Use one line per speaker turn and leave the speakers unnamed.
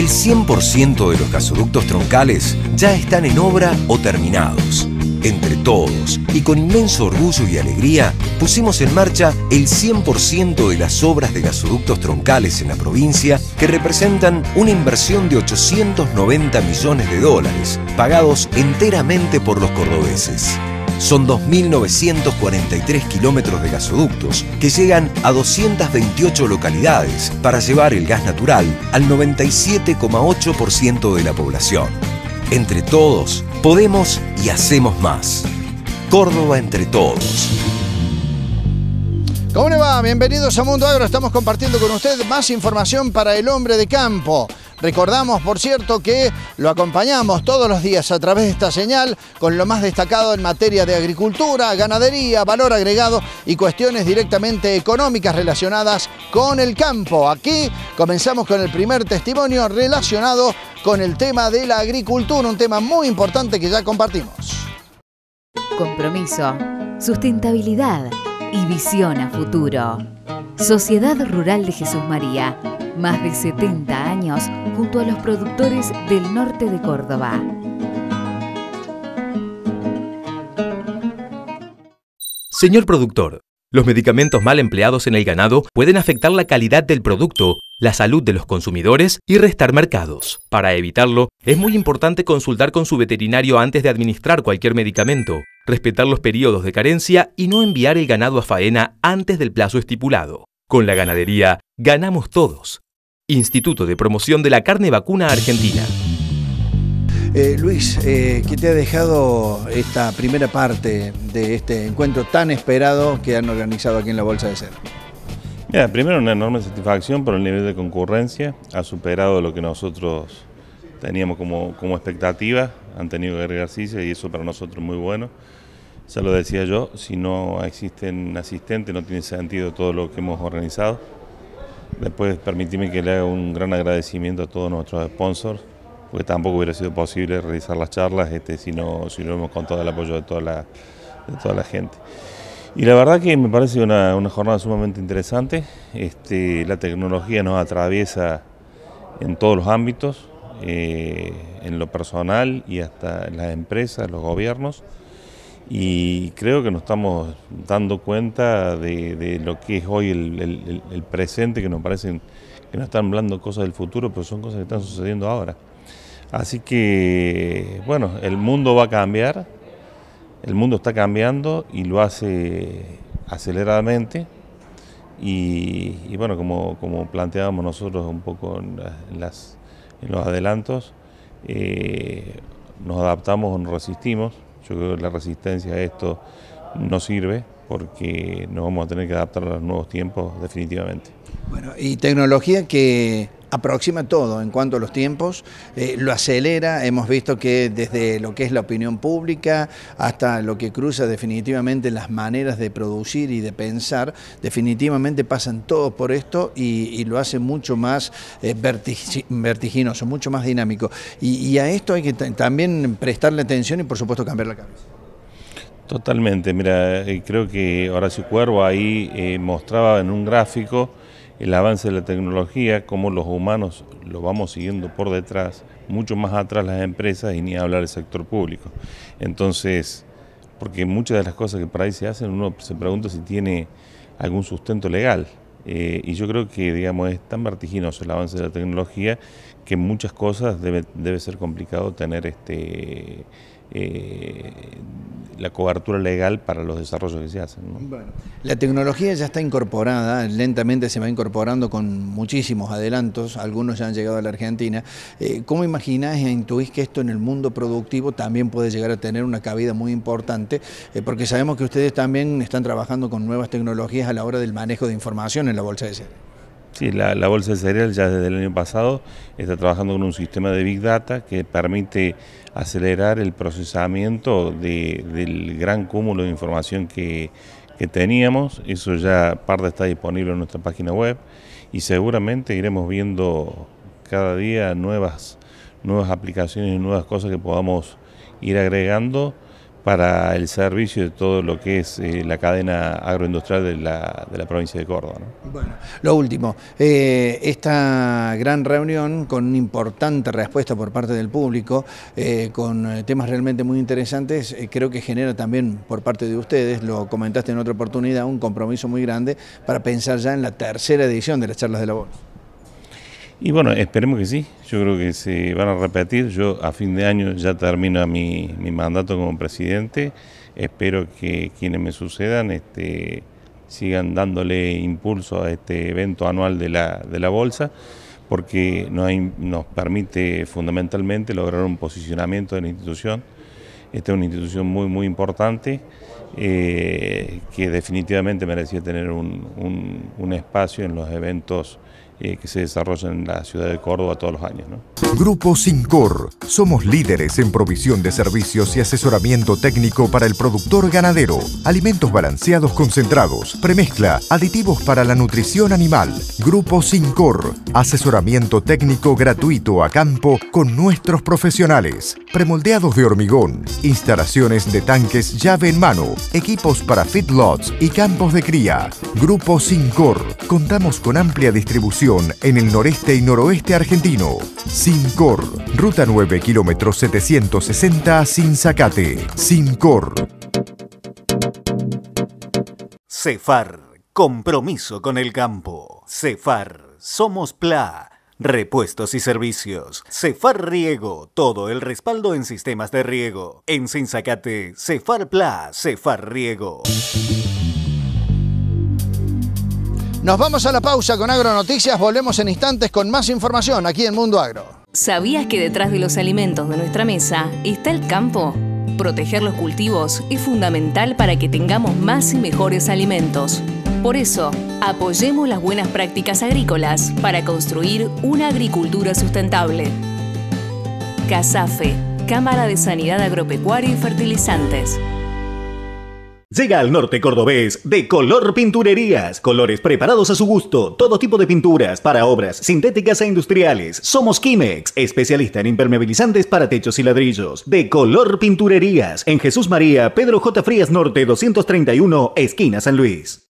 El 100% de los gasoductos troncales ya están en obra o terminados. Entre todos y con inmenso orgullo y alegría, pusimos en marcha el 100% de las obras de gasoductos troncales en la provincia que representan una inversión de 890 millones de dólares, pagados enteramente por los cordobeses. Son 2.943 kilómetros de gasoductos que llegan a 228 localidades para llevar el gas natural al 97,8% de la población. Entre todos, podemos y hacemos más. Córdoba entre todos.
¿Cómo le va? Bienvenidos a Mundo Agro. Estamos compartiendo con usted más información para el hombre de campo. Recordamos, por cierto, que lo acompañamos todos los días a través de esta señal con lo más destacado en materia de agricultura, ganadería, valor agregado y cuestiones directamente económicas relacionadas con el campo. Aquí comenzamos con el primer testimonio relacionado con el tema de la agricultura, un tema muy importante que ya compartimos.
Compromiso, sustentabilidad y visión a futuro. Sociedad Rural de Jesús María, más de 70 años junto a los productores del norte de Córdoba.
Señor productor, los medicamentos mal empleados en el ganado pueden afectar la calidad del producto, la salud de los consumidores y restar mercados. Para evitarlo, es muy importante consultar con su veterinario antes de administrar cualquier medicamento, respetar los periodos de carencia y no enviar el ganado a faena antes del plazo estipulado. Con la ganadería, ganamos todos. Instituto de Promoción de la Carne Vacuna Argentina.
Eh, Luis, eh, ¿qué te ha dejado esta primera parte de este encuentro tan esperado que han organizado aquí en la Bolsa de Ser?
Mira, primero una enorme satisfacción por el nivel de concurrencia, ha superado lo que nosotros teníamos como, como expectativa, han tenido que agregar y eso para nosotros es muy bueno. Ya lo decía yo, si no existen asistentes no tiene sentido todo lo que hemos organizado. Después permíteme que le haga un gran agradecimiento a todos nuestros sponsors, porque tampoco hubiera sido posible realizar las charlas este, si, no, si hemos contado el apoyo de toda la, gente. Y la verdad que me parece una, una jornada sumamente interesante. Este, la tecnología nos atraviesa en todos los ámbitos, eh, en lo personal y hasta en las empresas, los gobiernos. Y creo que nos estamos dando cuenta de, lo que es hoy el, presente, que nos parecen que nos están hablando cosas del futuro, pero son cosas que están sucediendo ahora. Así que, bueno, el mundo va a cambiar, el mundo está cambiando y lo hace aceleradamente. Y, bueno, como, como, planteábamos nosotros un poco en, las, los adelantos, eh, nos adaptamos o nos resistimos. Yo creo que la resistencia a esto no sirve porque nos vamos a tener que adaptar a los nuevos tiempos definitivamente.
Bueno, y tecnología que aproxima todo en cuanto a los tiempos, eh, lo acelera, hemos visto que desde lo que es la opinión pública hasta lo que cruza definitivamente las maneras de producir y de pensar, definitivamente pasan todos por esto y, lo hace mucho más eh, vertiginoso, mucho más dinámico. Y, a esto hay que también prestarle atención y por supuesto cambiar la cabeza.
Totalmente, mira, eh, creo que Horacio Cuervo ahí mostraba en un gráfico el avance de la tecnología, cómo los humanos lo vamos siguiendo por detrás, mucho más atrás las empresas y ni hablar del sector público. Entonces, porque muchas de las cosas que por ahí se hacen, uno se pregunta si tiene algún sustento legal. Eh, y yo creo que, digamos, es tan vertiginoso el avance de la tecnología que muchas cosas debe ser complicado tener este eh, la cobertura legal para los desarrollos que se hacen.
la tecnología ya está incorporada, lentamente se va incorporando con muchísimos adelantos, algunos ya han llegado a la Argentina. Eh, ¿Cómo imaginás e intuís que esto en el mundo productivo también puede llegar a tener una cabida muy importante? Eh, porque sabemos que ustedes también están trabajando con nuevas tecnologías a la hora del manejo de información en la bolsa de cereal.
Sí, la, la, bolsa de cereal ya desde el año pasado está trabajando con un sistema de Big Data que permite acelerar el procesamiento del gran cúmulo de información que, teníamos. Eso ya parte está disponible en nuestra página web y seguramente iremos viendo cada día nuevas, nuevas aplicaciones y nuevas cosas que podamos ir agregando para el servicio de todo lo que es eh, la cadena agroindustrial de la, de la provincia de Córdoba.
Bueno, lo último, eh, esta gran reunión con una importante respuesta por parte del público, eh, con temas realmente muy interesantes, creo que genera también por parte de ustedes, lo comentaste en otra oportunidad, un compromiso muy grande para pensar ya en la tercera edición de las charlas de la bolsa.
Y bueno, esperemos que sí, yo creo que se van a repetir, yo a fin de año ya termino mi, mandato como presidente, espero que quienes me sucedan este, sigan dándole impulso a este evento anual de la, de la Bolsa, porque nos, permite fundamentalmente lograr un posicionamiento de la institución, esta es una institución muy, muy importante, eh, que definitivamente merecía tener un, un espacio en los eventos eh, que se desarrollan en la ciudad de Córdoba todos los años.
Grupo Sincor. Somos líderes en provisión de servicios y asesoramiento técnico para el productor ganadero. Alimentos balanceados concentrados, premezcla, aditivos para la nutrición animal. Grupo Sincor. Asesoramiento técnico gratuito a campo con nuestros profesionales. Premoldeados de hormigón. Instalaciones de tanques llave en mano. Equipos para feedlots y campos de cría. Grupo Sincor. Contamos con amplia distribución en el noreste y noroeste argentino. Sincor, Ruta 9, kilómetro 760, Sinzacate. Sincor.
Cefar, compromiso con el campo. Cefar, somos PLA. Repuestos y servicios. Cefar Riego, todo el respaldo en sistemas de riego. En Sinzacate, Cefar PLA, Cefar Riego.
Nos vamos a la pausa con Agronoticias, volvemos en instantes con más información aquí en Mundo Agro.
¿Sabías que detrás de los alimentos de nuestra mesa está el campo? Proteger los cultivos es fundamental para que tengamos más y mejores alimentos. Por eso, apoyemos las buenas prácticas agrícolas para construir una agricultura sustentable. CASAFE, Cámara de Sanidad Agropecuaria y Fertilizantes.
Llega al norte cordobés de Color Pinturerías. Colores preparados a su gusto. Todo tipo de pinturas para obras sintéticas e industriales. Somos Kimex, especialista en impermeabilizantes para techos y ladrillos. De Color Pinturerías. En Jesús María, Pedro J. Frías Norte 231, esquina San Luis.